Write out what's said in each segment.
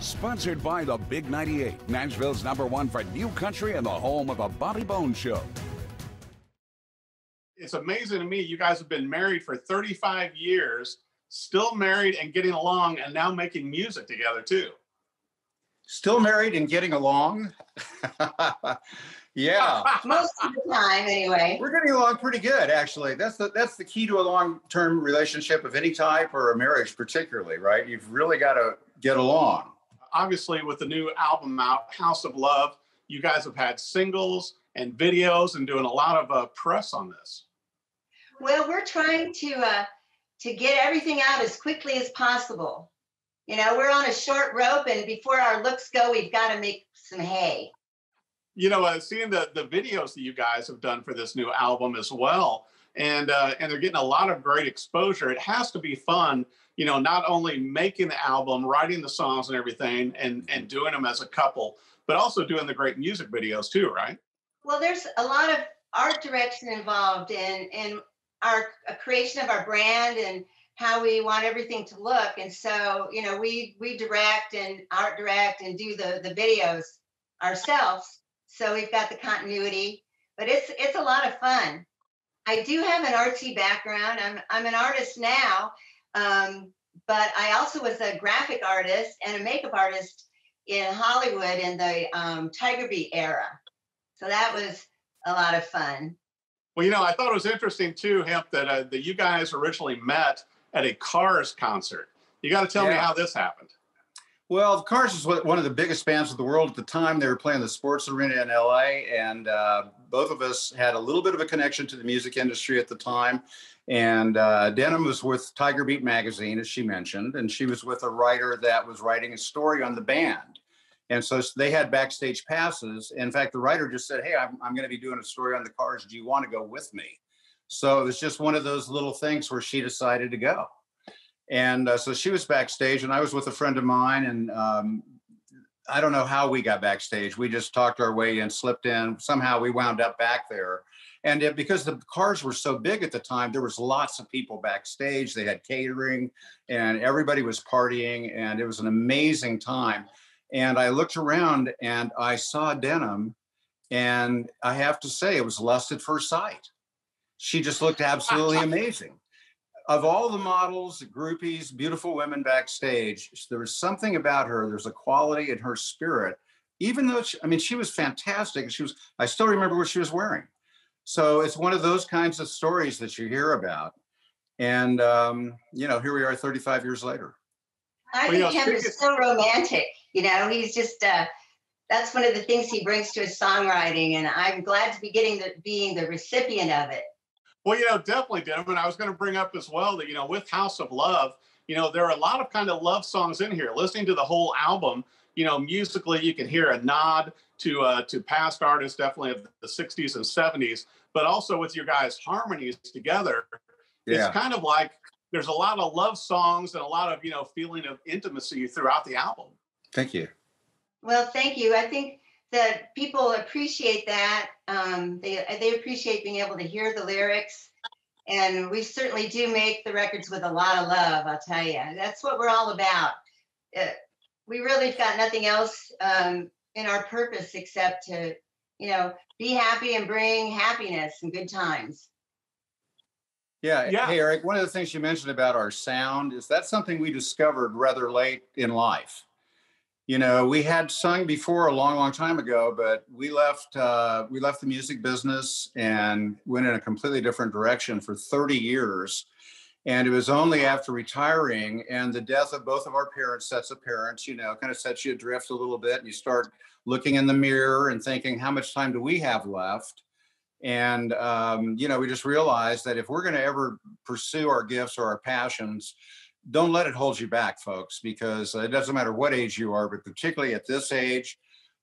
Sponsored by the Big 98, Nashville's number one for new country and the home of the Bobby Bones Show. It's amazing to me. You guys have been married for 35 years, still married and getting along, and now making music together too. Still married and getting along. yeah. Most of the time, anyway. We're getting along pretty good, actually. That's the that's the key to a long-term relationship of any type or a marriage, particularly, right? You've really got to get along. Obviously, with the new album out, House of Love, you guys have had singles and videos and doing a lot of uh, press on this. Well, we're trying to uh, to get everything out as quickly as possible. You know, we're on a short rope, and before our looks go, we've got to make some hay. You know, uh, seeing the the videos that you guys have done for this new album as well, and uh, and they're getting a lot of great exposure. It has to be fun, you know, not only making the album, writing the songs and everything, and and doing them as a couple, but also doing the great music videos too, right? Well, there's a lot of art direction involved in in our creation of our brand and how we want everything to look. And so, you know, we we direct and art direct and do the the videos ourselves. So we've got the continuity, but it's it's a lot of fun. I do have an artsy background. I'm I'm an artist now, um, but I also was a graphic artist and a makeup artist in Hollywood in the um, Tiger Beat era. So that was a lot of fun. Well, you know, I thought it was interesting too, Hemp, that uh, that you guys originally met at a Cars concert. You got to tell yeah. me how this happened. Well, the Cars was one of the biggest bands of the world at the time. They were playing the sports arena in LA, and uh, both of us had a little bit of a connection to the music industry at the time. And uh, was with Tiger Beat magazine, as she mentioned, and she was with a writer that was writing a story on the band. And so they had backstage passes. In fact, the writer just said, Hey, I'm, I'm going to be doing a story on the cars. Do you want to go with me? So it was just one of those little things where she decided to go. And uh, so she was backstage, and I was with a friend of mine. And um, I don't know how we got backstage. We just talked our way in, slipped in. Somehow we wound up back there. And it, because the cars were so big at the time, there was lots of people backstage. They had catering, and everybody was partying, and it was an amazing time. And I looked around and I saw Denim and I have to say, it was lust at first sight. She just looked absolutely amazing. Of all the models, groupies, beautiful women backstage, there was something about her. There's a quality in her spirit, even though she, I mean, she was fantastic. She was. I still remember what she was wearing. So it's one of those kinds of stories that you hear about, and um, you know, here we are, 35 years later. I think Hemp is so romantic. You know, he's just uh, that's one of the things he brings to his songwriting, and I'm glad to be getting the being the recipient of it. Well, you know, definitely, Denim. And I was going to bring up as well that you know, with House of Love, you know, there are a lot of kind of love songs in here. Listening to the whole album, you know, musically, you can hear a nod to uh, to past artists, definitely of the '60s and '70s, but also with your guys' harmonies together. Yeah. It's kind of like there's a lot of love songs and a lot of you know feeling of intimacy throughout the album. Thank you. Well, thank you. I think that people appreciate that. Um, they they appreciate being able to hear the lyrics, and we certainly do make the records with a lot of love. I'll tell you, that's what we're all about. Uh, we really've got nothing else um, in our purpose except to, you know, be happy and bring happiness and good times. Yeah. yeah. Hey, Eric, one of the things you mentioned about our sound is that something we discovered rather late in life you know we had sung before a long long time ago but we left uh, we left the music business and went in a completely different direction for 30 years. And it was only after retiring and the death of both of our parents sets of parents you know kind of sets you adrift a little bit and you start looking in the mirror and thinking how much time do we have left? And um, you know we just realized that if we're going to ever pursue our gifts or our passions don't let it hold you back, folks, because it doesn't matter what age you are, but particularly at this age,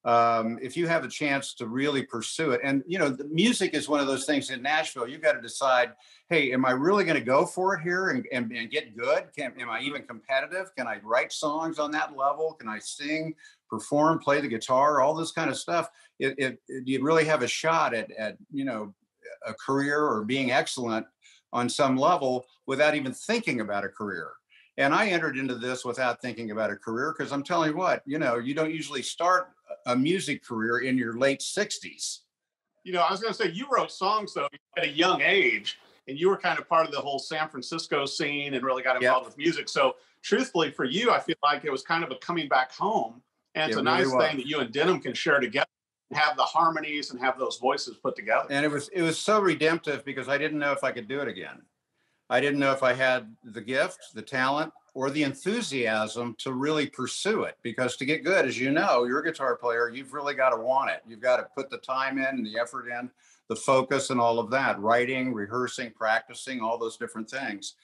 um, if you have a chance to really pursue it, and you know, the music is one of those things in Nashville. You've got to decide, hey, am I really going to go for it here and, and, and get good? Can, am I even competitive? Can I write songs on that level? Can I sing, perform, play the guitar, all this kind of stuff? It, it, it you really have a shot at, at you know a career or being excellent on some level without even thinking about a career And I entered into this without thinking about a career because I'm telling you what, you know, you don't usually start a music career in your late 60s. You know, I was going to say you wrote songs though at a young age, and you were kind of part of the whole San Francisco scene and really got involved yep. with music. So, truthfully, for you, I feel like it was kind of a coming back home, and it's it a nice was. thing that you and Denim can share together have the harmonies and have those voices put together. And it was it was so redemptive because I didn't know if I could do it again. I didn't know if I had the gift, the talent, or the enthusiasm to really pursue it. Because to get good, as you know, you're a guitar player, you've really got to want it. You've got to put the time in and the effort in, the focus and all of that, writing, rehearsing, practicing, all those different things.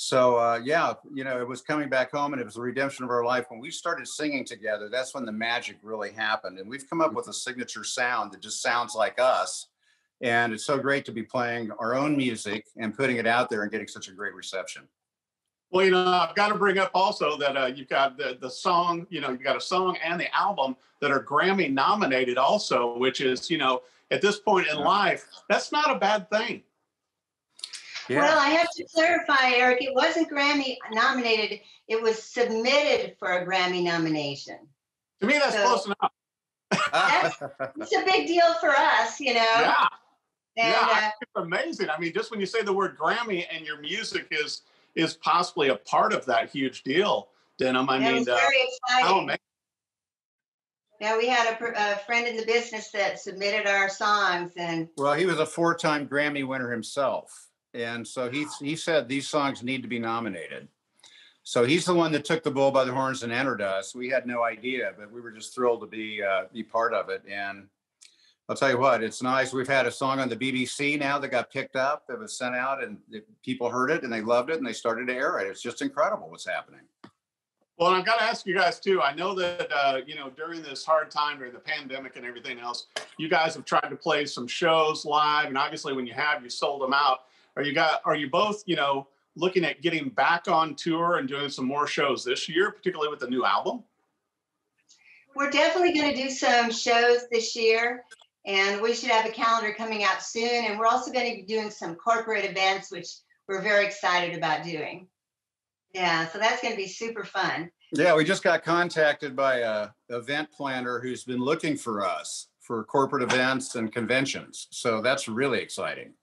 So uh, yeah, you know, it was coming back home, and it was the redemption of our life. When we started singing together, that's when the magic really happened. And we've come up with a signature sound that just sounds like us. And it's so great to be playing our own music and putting it out there and getting such a great reception. Well, you know, I've got to bring up also that uh, you've got the the song, you know, you've got a song and the album that are Grammy nominated also, which is, you know, at this point in life, that's not a bad thing. Yeah. Well, I have to clarify, Eric. It wasn't Grammy nominated. It was submitted for a Grammy nomination. To me, that's so close enough. that's, it's a big deal for us, you know. Yeah. And, yeah, uh, it's amazing. I mean, just when you say the word Grammy and your music is is possibly a part of that huge deal, Denim. I mean, uh, very exciting. Oh man. Yeah, we had a, a, friend in the business that submitted our songs, and well, he was a four-time Grammy winner himself and so he he said these songs need to be nominated. So he's the one that took the bull by the horns and entered us. We had no idea, but we were just thrilled to be uh, be part of it. And I'll tell you what, it's nice. We've had a song on the BBC now that got picked up. It was sent out, and people heard it and they loved it, and they started to air it. It's just incredible what's happening. Well, and I've got to ask you guys too. I know that uh, you know during this hard time during the pandemic and everything else, you guys have tried to play some shows live, and obviously when you have, you sold them out. Are you got? Are you both? You know, looking at getting back on tour and doing some more shows this year, particularly with the new album? We're definitely going to do some shows this year, and we should have a calendar coming out soon. And we're also going to be doing some corporate events, which we're very excited about doing. Yeah, so that's going to be super fun. Yeah, we just got contacted by a event planner who's been looking for us for corporate events and conventions. So that's really exciting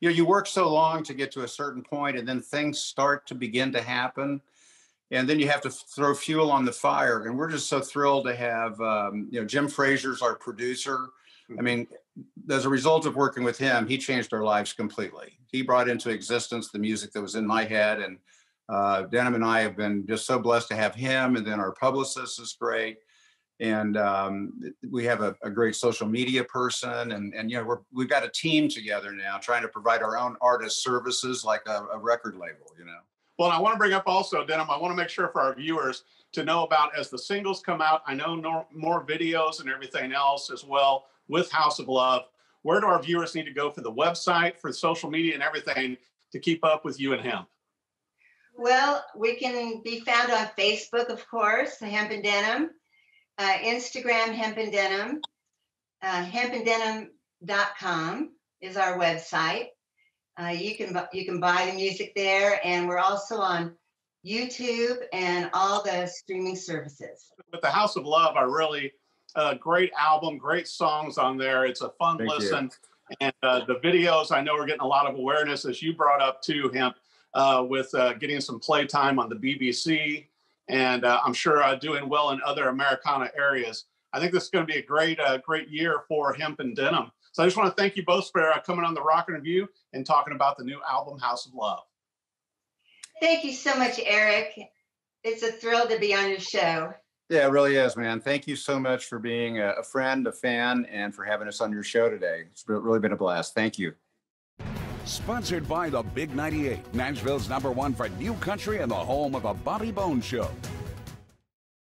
you know you work so long to get to a certain point and then things start to begin to happen and then you have to throw fuel on the fire and we're just so thrilled to have um, you know jim frazier's our producer i mean as a result of working with him he changed our lives completely. He brought into existence the music that was in my head and uh, denim and i have been just so blessed to have him and then our publicist is great. And um, we have a, a, great social media person and, and you know we're, we've got a team together now trying to provide our own artist services like a, a record label you know? Well i want to bring up also denim i want to make sure for our viewers to know about as the singles come out i know no, more videos and everything else as well with house of love where do our viewers need to go for the website for social media and everything to keep up with you and him well we can be found on facebook of course hemp and Denim, uh, Instagram Hemp and Denim. Uh, hempanddenim.com is our website. Uh, you can you can buy the music there, and we're also on YouTube and all the streaming services. With the House of Love, are really uh, great album, great songs on there. It's a fun Thank listen, you. and uh, the videos I know we're getting a lot of awareness as you brought up too, Hemp, uh, with uh, getting some playtime on the BBC and uh, I'm sure uh, doing well in other Americana areas. I think this is going to be a great, uh, great year for hemp and Denim. So I just want to thank you both for uh, coming on the Rock and Review and talking about the new album, House of Love. Thank you so much, Eric. It's a thrill to be on your show. Yeah, it really is, man. Thank you so much for being a, friend, a fan, and for having us on your show today. It's really been a blast. Thank you. Sponsored by the Big 98, Nashville's number one for new country and the home of a Bobby Bones Show.